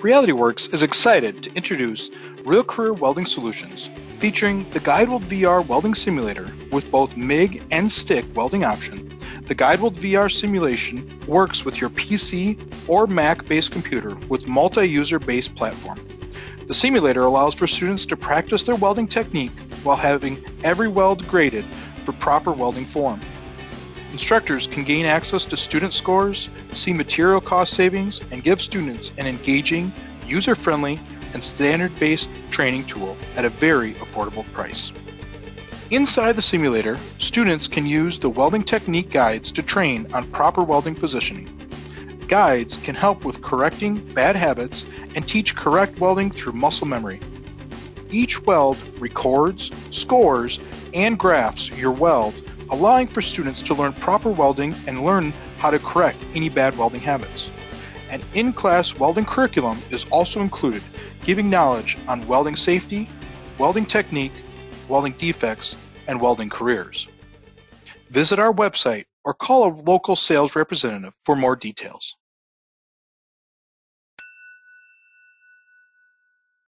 RealityWorks is excited to introduce Real Career Welding Solutions, featuring the GuideWeld VR welding simulator with both MIG and stick welding option. The GuideWeld VR simulation works with your PC or Mac based computer with multi user based platform. The simulator allows for students to practice their welding technique while having every weld graded for proper welding form. Instructors can gain access to student scores, see material cost savings, and give students an engaging, user friendly, and standard based training tool at a very affordable price. Inside the simulator, students can use the welding technique guides to train on proper welding positioning. Guides can help with correcting bad habits and teach correct welding through muscle memory. Each weld records, scores, and graphs your weld allowing for students to learn proper welding and learn how to correct any bad welding habits. An in-class welding curriculum is also included, giving knowledge on welding safety, welding technique, welding defects, and welding careers. Visit our website or call a local sales representative for more details.